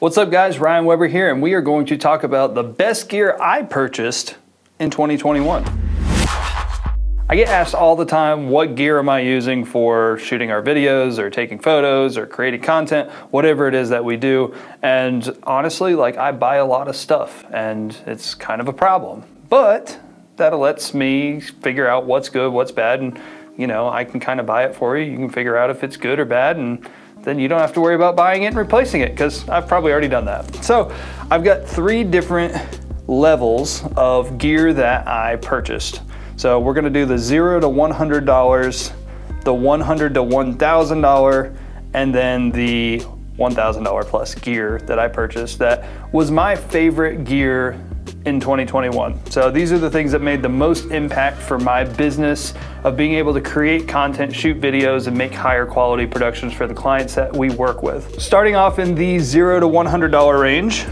What's up guys, Ryan Webber here, and we are going to talk about the best gear I purchased in 2021. I get asked all the time, what gear am I using for shooting our videos or taking photos or creating content, whatever it is that we do. And honestly, like I buy a lot of stuff and it's kind of a problem, but that lets me figure out what's good, what's bad. And you know, I can kind of buy it for you. You can figure out if it's good or bad. And then you don't have to worry about buying it and replacing it because I've probably already done that. So I've got three different levels of gear that I purchased. So we're gonna do the zero to $100, the 100 to $1,000, and then the $1,000 plus gear that I purchased that was my favorite gear in 2021. So these are the things that made the most impact for my business of being able to create content, shoot videos, and make higher quality productions for the clients that we work with. Starting off in the zero to $100 range,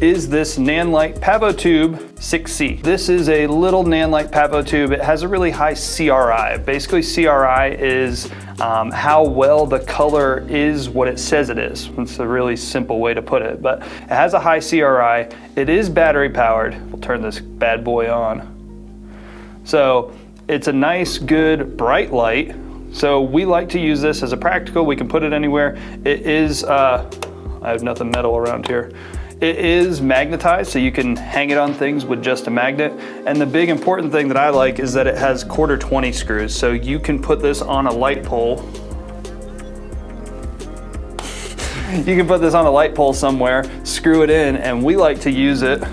is this Nanlite PavoTube 6C. This is a little Nanlite PavoTube. It has a really high CRI. Basically CRI is um, how well the color is what it says it is. It's a really simple way to put it, but it has a high CRI. It is battery powered. We'll turn this bad boy on. So it's a nice, good, bright light. So we like to use this as a practical. We can put it anywhere. It is, uh, I have nothing metal around here. It is magnetized, so you can hang it on things with just a magnet. And the big important thing that I like is that it has quarter 20 screws. So you can put this on a light pole. you can put this on a light pole somewhere, screw it in, and we like to use it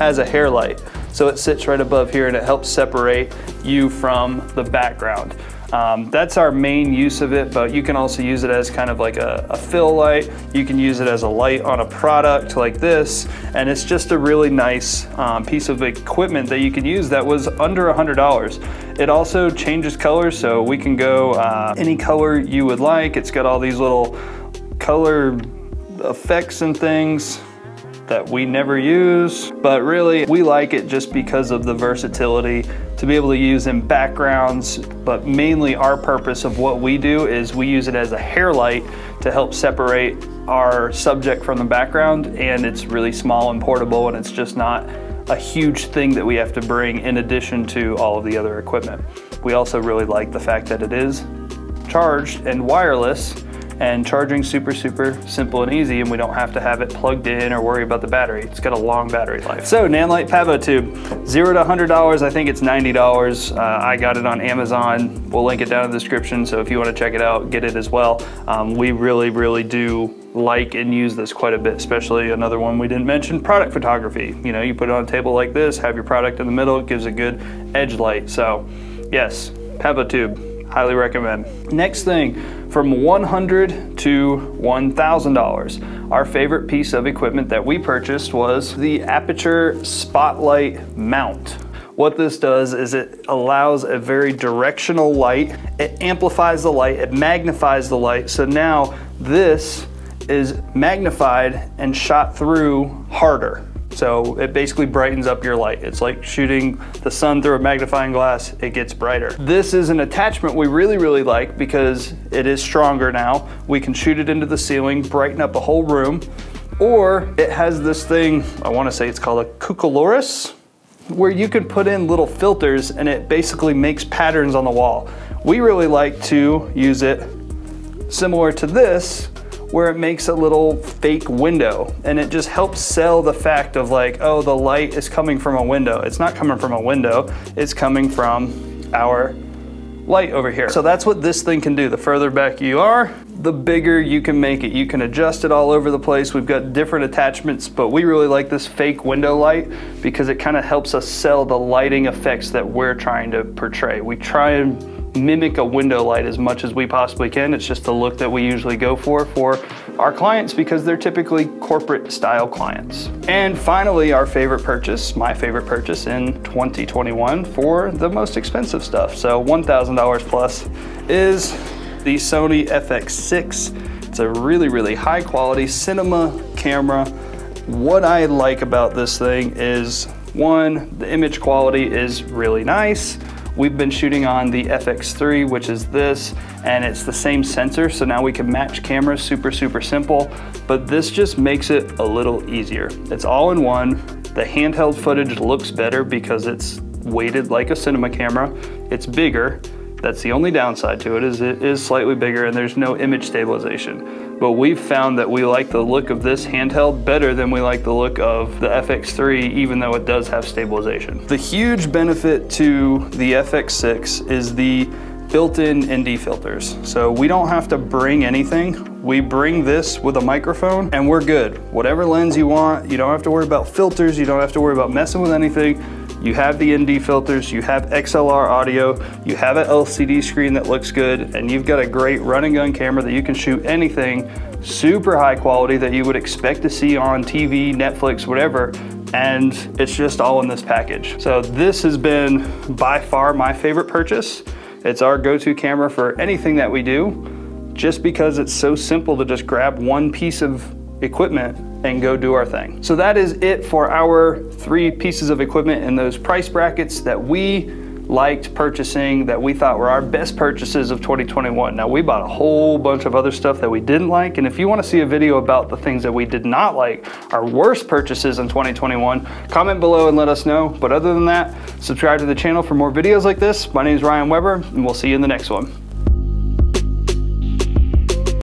as a hair light. So it sits right above here and it helps separate you from the background. Um, that's our main use of it, but you can also use it as kind of like a, a fill light. You can use it as a light on a product like this, and it's just a really nice um, piece of equipment that you can use that was under a $100. It also changes colors, so we can go uh, any color you would like. It's got all these little color effects and things that we never use, but really we like it just because of the versatility to be able to use in backgrounds, but mainly our purpose of what we do is we use it as a hair light to help separate our subject from the background and it's really small and portable and it's just not a huge thing that we have to bring in addition to all of the other equipment. We also really like the fact that it is charged and wireless and charging super, super simple and easy and we don't have to have it plugged in or worry about the battery. It's got a long battery life. So Nanlite Pavo Tube, zero to $100, I think it's $90. Uh, I got it on Amazon. We'll link it down in the description. So if you wanna check it out, get it as well. Um, we really, really do like and use this quite a bit, especially another one we didn't mention, product photography. You know, you put it on a table like this, have your product in the middle, it gives a good edge light. So yes, PavoTube, highly recommend. Next thing, from 100 to $1,000. Our favorite piece of equipment that we purchased was the Aputure Spotlight Mount. What this does is it allows a very directional light. It amplifies the light, it magnifies the light. So now this is magnified and shot through harder. So it basically brightens up your light. It's like shooting the sun through a magnifying glass, it gets brighter. This is an attachment we really, really like because it is stronger now. We can shoot it into the ceiling, brighten up a whole room, or it has this thing, I wanna say it's called a cucurloris, where you can put in little filters and it basically makes patterns on the wall. We really like to use it similar to this, where it makes a little fake window and it just helps sell the fact of like, oh, the light is coming from a window. It's not coming from a window, it's coming from our light over here. So that's what this thing can do. The further back you are, the bigger you can make it. You can adjust it all over the place. We've got different attachments, but we really like this fake window light because it kind of helps us sell the lighting effects that we're trying to portray. We try and mimic a window light as much as we possibly can. It's just the look that we usually go for for our clients because they're typically corporate style clients. And finally, our favorite purchase, my favorite purchase in 2021 for the most expensive stuff. So $1,000 plus is the Sony FX6. It's a really, really high quality cinema camera. What I like about this thing is one, the image quality is really nice. We've been shooting on the FX3, which is this, and it's the same sensor, so now we can match cameras, super, super simple, but this just makes it a little easier. It's all in one. The handheld footage looks better because it's weighted like a cinema camera. It's bigger, that's the only downside to it is it is slightly bigger and there's no image stabilization. But we've found that we like the look of this handheld better than we like the look of the FX3 even though it does have stabilization. The huge benefit to the FX6 is the built-in ND filters. So we don't have to bring anything. We bring this with a microphone and we're good. Whatever lens you want, you don't have to worry about filters, you don't have to worry about messing with anything you have the ND filters, you have XLR audio, you have an LCD screen that looks good, and you've got a great run and gun camera that you can shoot anything super high quality that you would expect to see on TV, Netflix, whatever, and it's just all in this package. So this has been by far my favorite purchase. It's our go-to camera for anything that we do, just because it's so simple to just grab one piece of equipment and go do our thing. So that is it for our three pieces of equipment in those price brackets that we liked purchasing that we thought were our best purchases of 2021. Now we bought a whole bunch of other stuff that we didn't like and if you want to see a video about the things that we did not like, our worst purchases in 2021, comment below and let us know. But other than that, subscribe to the channel for more videos like this. My name is Ryan Webber and we'll see you in the next one.